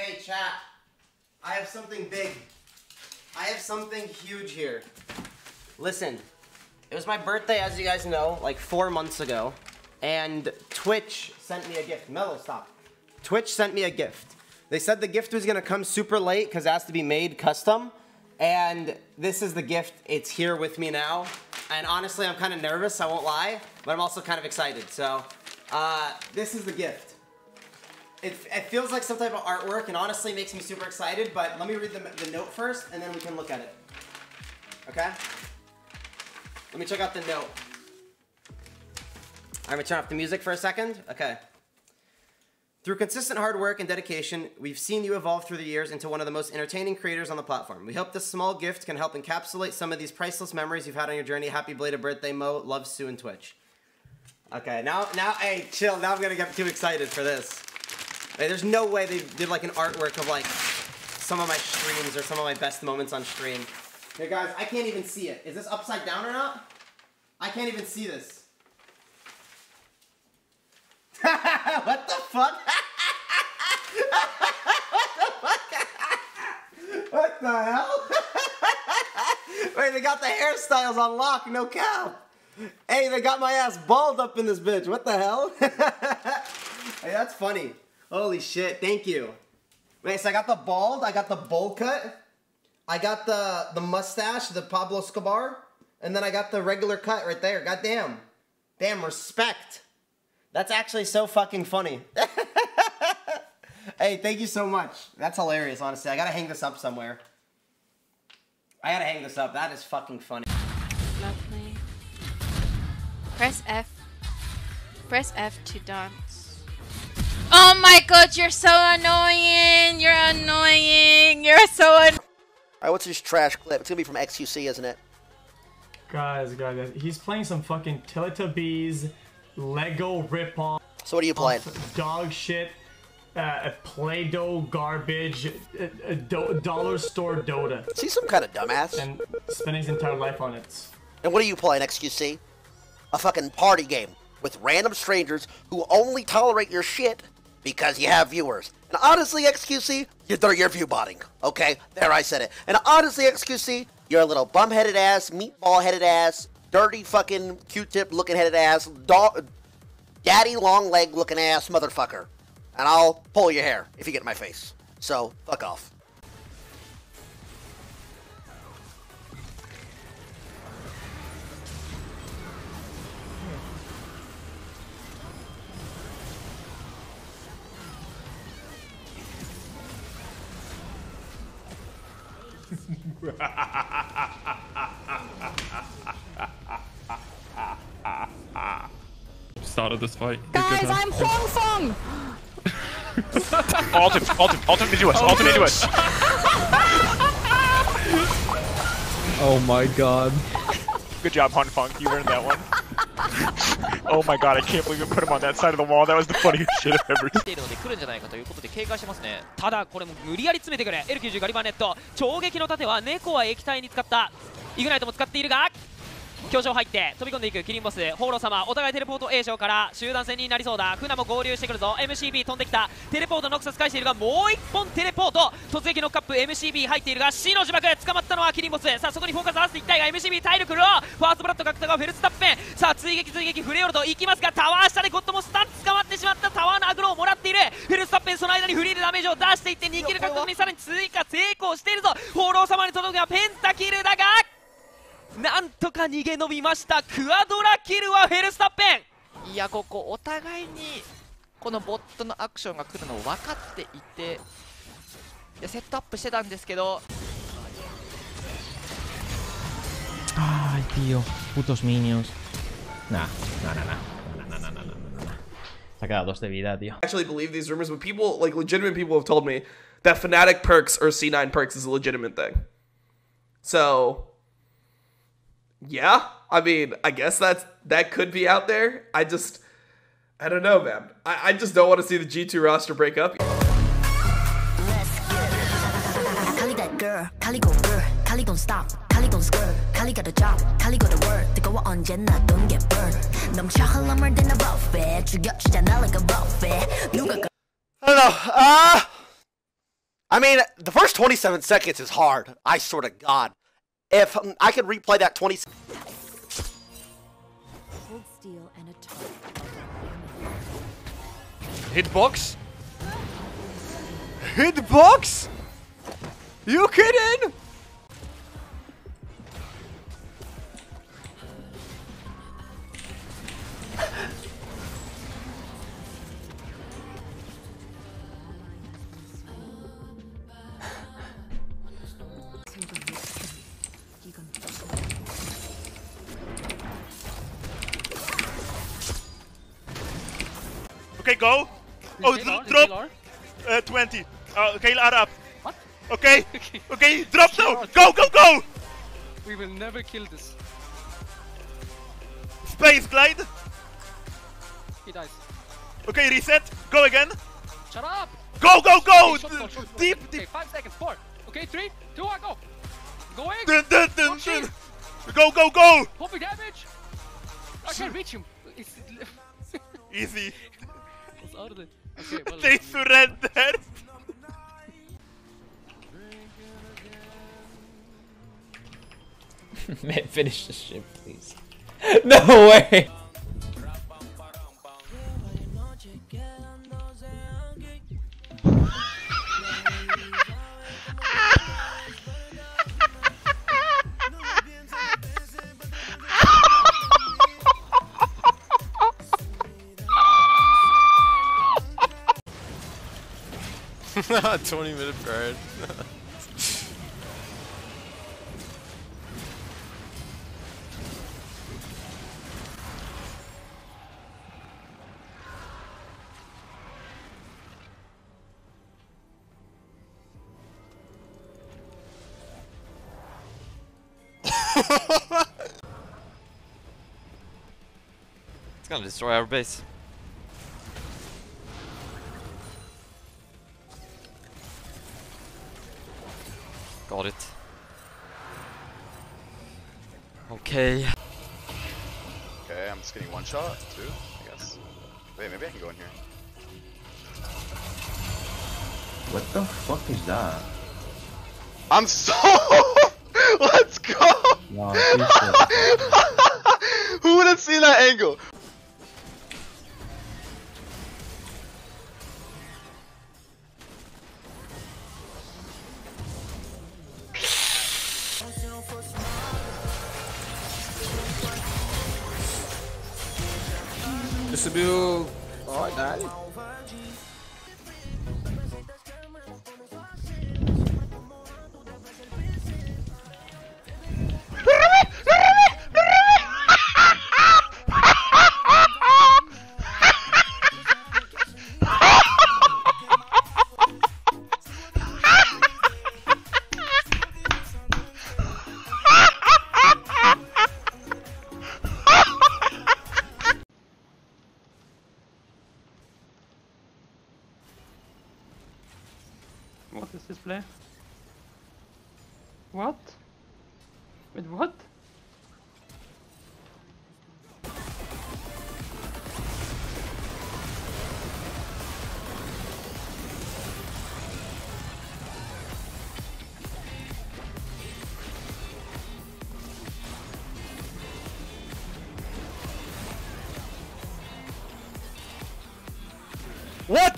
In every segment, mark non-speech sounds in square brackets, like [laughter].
Okay, chat. I have something big. I have something huge here. Listen, it was my birthday, as you guys know, like four months ago, and Twitch sent me a gift. Mellow, stop. Twitch sent me a gift. They said the gift was gonna come super late because it has to be made custom, and this is the gift. It's here with me now, and honestly, I'm kind of nervous. I won't lie, but I'm also kind of excited. So, uh, this is the gift. It, it feels like some type of artwork and honestly makes me super excited, but let me read the, the note first and then we can look at it. Okay? Let me check out the note. I'm gonna turn off the music for a second. Okay. Through consistent hard work and dedication, we've seen you evolve through the years into one of the most entertaining creators on the platform. We hope this small gift can help encapsulate some of these priceless memories you've had on your journey. Happy belated birthday, Mo. Love Sue and Twitch. Okay, now, now, hey, chill. Now I'm gonna get too excited for this. Hey, there's no way they did like an artwork of like some of my streams or some of my best moments on stream. Hey guys, I can't even see it. Is this upside down or not? I can't even see this. [laughs] what the fuck? [laughs] what the hell? [laughs] Wait, they got the hairstyles on lock, no cap. Hey, they got my ass bald up in this bitch. What the hell? hey, that's funny. Holy shit, thank you. Wait, so I got the bald, I got the bowl cut, I got the the mustache, the Pablo Escobar, and then I got the regular cut right there. God damn. Damn, respect. That's actually so fucking funny. [laughs] hey, thank you so much. That's hilarious, honestly. I gotta hang this up somewhere. I gotta hang this up. That is fucking funny. Lovely. Press F. Press F to dance. Oh my god, you're so annoying! You're annoying! You're so annoying! Alright, what's this trash clip? It's gonna be from XQC, isn't it? Guys, guys, guys, he's playing some fucking Teletubbies Lego rip-off. So what are you playing? Dog shit, uh, Play-Doh garbage, uh, uh, do dollar store Dota. See some kind of dumbass. And spending his entire life on it. And what are you playing, XQC? A fucking party game with random strangers who only tolerate your shit because you have viewers. And honestly, XQC, you're, you're view botting. Okay? There, I said it. And honestly, XQC, you're a little bum-headed ass, meatball-headed ass, dirty fucking Q-tip looking headed ass, dog, daddy long leg looking ass motherfucker. And I'll pull your hair if you get in my face. So, fuck off. Started this fight. Guys, I'm Huang Feng! Alternate, alternate, alternate into us, alternate into us. Oh my god. Good job, Hun Funk. You earned that one. Oh my god, I can't believe you put him on that side of the wall. That was the funniest shit I've ever seen. ているので来るんじゃないかということで警戒してますねただこれも無理やり詰めてくれ L90 ガリバーネット衝撃の盾は猫は液体に使ったイグナイトも使っているが強調入って飛び込んでいくキリンボス放浪様お互いテレポート A 賞から集団戦になりそうだ。船も合流してくるぞ。MCB 飛んできた。テレポートノクサス返しているがもう1本テレポート。突撃のカップ MCB 入っているが C の呪縛捕まったのはキリンボス。さあそこにフォーカス合わせていきたいが MCB 体力ロー。ファーストブラッド獲得がフェルスタッペン。さあ追撃追撃フレオルと行きますがタワー下でゴッドもスタン捕まってしまった。タワーのアグロをもらっている。フェルスタッペンその間にフリーでダメージを出していって2キル獲得にさらに追加成功しているぞ。放浪様に届くがペンタキルだがなんとか逃げ延びましたクアドラキルはフェルスタッペンいやここお互いにこのボットのアクションが来るのを分かっていていやセットアップしてたんですけど Ay, tío. Putos minions. Nah, nah, nah, nah. Se ha quedado dos de vida, tío. actually believe these rumors, but people, like legitimate people, have told me that Fnatic perks or C9 perks is a legitimate thing. So, yeah, I mean, I guess that's that could be out there. I just, I don't know, man. I, I just don't want to see the G2 roster break up. Kali that girl, Kali go girl, Kali don't stop, Kali don't skirt, Kali got a job, Kali got a word. 뜨거워 언제나 don't get burned. 넘쳐 흘러물 든 a buffet, 죽여주잖아 like a buffet. 누가 I don't know. Uh, I mean, the first 27 seconds is hard. I swear to God. If um, I could replay that 20 Cold steel and a. Hitbox? Hitbox? You kidding? Go. Oh, dr- drop. Uh, 20. Uh, okay, up. What? [laughs] Okay. okay, drop now. Go, go, go. We will never kill this. Space glide. He dies. Okay, reset. Go again. Shut up! Go, go, go. Okay, short, short, short. Deep, Okay, deep. five seconds. Four. Okay, three, two, one, go. Going. Dun, dun, dun, Don't shoot. dun. Go, go, go. Popping damage. I can't reach him. It's Easy. [laughs] What's out of it? Okay, well. They surrendered. Man, finish the shit, please. [laughs] No way! [laughs] Twenty minute burn. [laughs] It's gonna destroy our base. Got it. Okay. Okay, I'm just getting one shot, two, I guess. Wait, maybe I can go in here. What the fuck is that? I'm so. [laughs] Let's go. Wow, this [laughs] Who would have seen that angle? Disable. Oh, I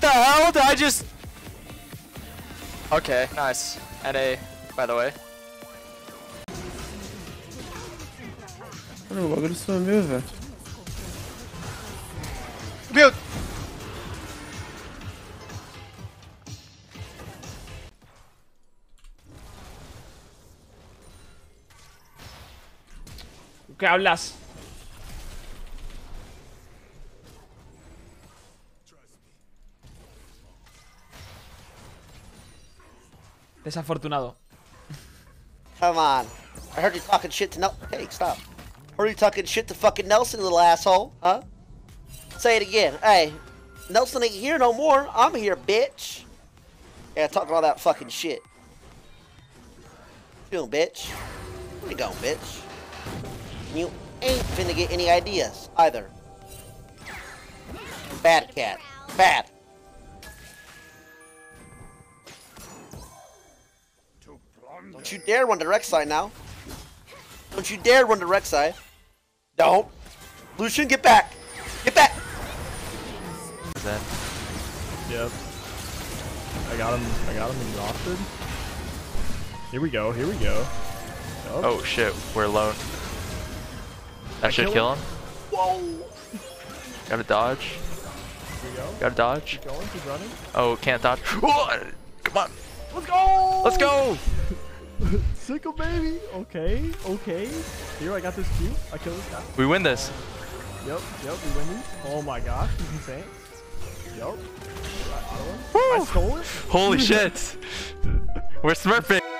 the hell? Did I just... Okay, nice. NA, by the way. Mano, o bagulho sumiu, velho. Meu... ¿Qué hablas? Desafortunado. Come on. I heard you talking shit to Nelson. Hey, stop. Heard you talking shit to fucking Nelson, little asshole. Huh? Say it again. Hey, Nelson ain't here no more. I'm here, bitch. Yeah, talking all that fucking shit. You doing, bitch? Where you going, bitch? You ain't finna get any ideas either. Bad cat. Bad. Don't you dare run to Rek'Sai now. Don't you dare run to Rek'Sai. Don't. Lucian, get back. Get back. Zen. Yep. I got him. I got him exhausted. Here we go. Here we go. Yup. Oh shit, we're alone. That should kill kill him? him. Whoa! Gotta dodge. Here we go. Gotta dodge. Keep going. Keep running. Oh, can't dodge. Come on. Let's go! Let's go! [laughs] Sickle baby. Okay. Okay. Here, I got this Q. I killed this guy. We win this. Yep. Yep. We win these. Oh my gosh. He's insane. Yep. I stole it. Holy [laughs] shit. We're smurfing.